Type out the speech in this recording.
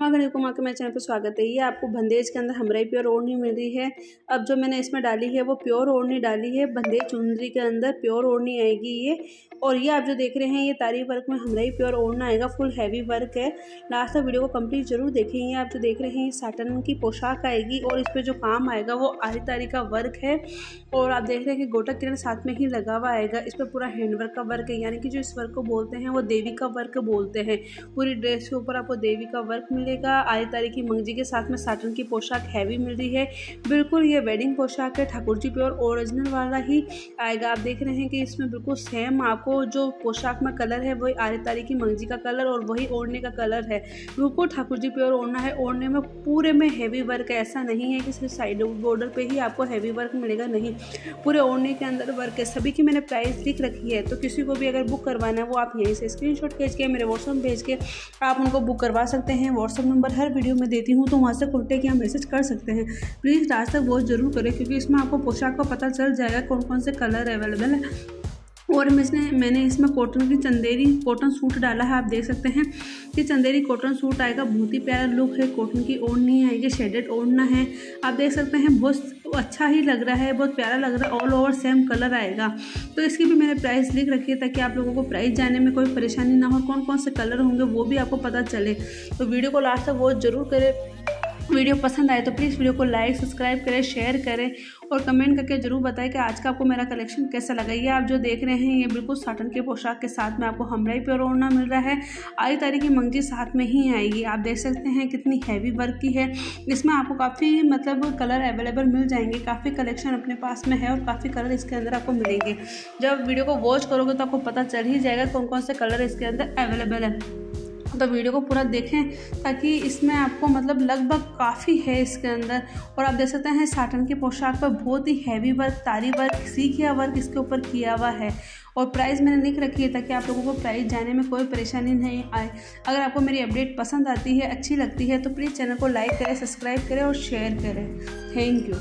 अगर को के मेरे चैनल पर स्वागत है। ये आपको बंदेज के अंदर हमराई प्योर ओढ़नी मिल रही है। अब जो मैंने इसमें डाली है वो प्योर ओढ़नी डाली है। बंदेज चुंदरी के अंदर प्योर ओढ़नी आएगी ये। और ये आप जो देख रहे हैं, ये तारी वर्क में हमराई प्योर ओढ़ना आएगा। फुल हैवी वर्क है। लास्ट तक वीडियो को कंप्लीट ज़रूर देखेंगे आप जो देख रहे हैं, ये साटन की पोशाक आएगी। और इस पर जो काम आएगा वो आरी तारी का वर्क है। और आप देख रहे हैं कि गोटा किरण साथ में ही लगा हुआ आएगा। इस पर पूरा हैंडवर्क का वर्क है। यानी कि जो इस वर्क को बोलते हैं, वो देवी का वर्क बोलते हैं। पूरी ड्रेस के ऊपर आपको देवी का वर्क मिल मिलेगा। आए तारीख मंगजी के साथ में साटन की पोशाक हैवी मिल रही है। बिल्कुल ये वेडिंग पोशाक है। ठाकुर जी प्योर ओरिजिनल वाला ही आएगा। आप देख रहे हैं कि इसमें बिल्कुल सेम आपको जो पोशाक में कलर है, वही आए तारीख मंगजी का कलर और वही ओढ़ने का कलर है। बिल्कुल ठाकुर जी प्योर ओढ़ना है। ओढ़ने में पूरे में हैवी वर्क है। ऐसा नहीं है कि सिर्फ़ साइड बॉर्डर पे ही आपको हैवी वर्क मिलेगा, नहीं। पूरे ओढ़ने के अंदर वर्क है। सभी की मैंने प्राइस लिख रखी है। तो किसी को भी अगर बुक करवाना है, वो आप यहीं से स्क्रीन शॉट भेज के, मेरे व्हाट्सअप भेज के आप उनको बुक करवा सकते हैं। व्हाट्सअप व्हाट्सअप नंबर हर वीडियो में देती हूँ तो वहाँ से कॉन्टेक्ट या मैसेज कर सकते हैं। प्लीज़ लास्ट तक ज़रूर करें, क्योंकि इसमें आपको पोशाक का पता चल जाएगा कौन कौन से कलर अवेलेबल है। और इसने मैंने इसमें कॉटन की चंदेरी कॉटन सूट डाला है, आप देख सकते हैं कि चंदेरी कॉटन सूट आएगा, बहुत ही प्यारा लुक है कॉटन की ओढ़नी है, ये शेडेड ओढ़ना है। आप देख सकते हैं, बहुत अच्छा ही लग रहा है, बहुत प्यारा लग रहा है ऑल ओवर सेम कलर आएगा। तो इसकी भी मैंने प्राइस लिख रखी है ताकि आप लोगों को प्राइस जाने में कोई परेशानी ना हो कौन कौन से कलर होंगे वो भी आपको पता चले। तो वीडियो को लास्ट तक वो ज़रूर करें। वीडियो पसंद आए तो प्लीज़ वीडियो को लाइक, सब्सक्राइब करें शेयर करें और कमेंट करके ज़रूर बताएँ कि आज का आपको मेरा कलेक्शन कैसा लगा। ये आप जो देख रहे हैं, ये बिल्कुल साटन के पोशाक के साथ में आपको हमराई प्योर ओढ़ना मिल रहा है। आई तारीख की मंगजी साथ में ही आएगी। आप देख सकते हैं कितनी हैवी वर्क की है। इसमें आपको काफ़ी मतलब कलर अवेलेबल मिल जाएँगे। काफ़ी कलेक्शन अपने पास में है और काफ़ी कलर इसके अंदर आपको मिलेंगे। जब वीडियो को वॉच करोगे तो आपको पता चल ही जाएगा कौन कौन से कलर इसके अंदर अवेलेबल है। तो वीडियो को पूरा देखें ताकि इसमें आपको मतलब लगभग काफ़ी है इसके अंदर। और आप देख सकते हैं साटन की पोशाक पर बहुत ही हैवी वर्क तारी वर्क सीखिया वर्क इसके ऊपर किया हुआ है। और प्राइस मैंने लिख रखी है ताकि आप लोगों को प्राइस जाने में कोई परेशानी नहीं आए। अगर आपको मेरी अपडेट पसंद आती है, अच्छी लगती है तो प्लीज़ चैनल को लाइक करें सब्सक्राइब करें और शेयर करें। Thank you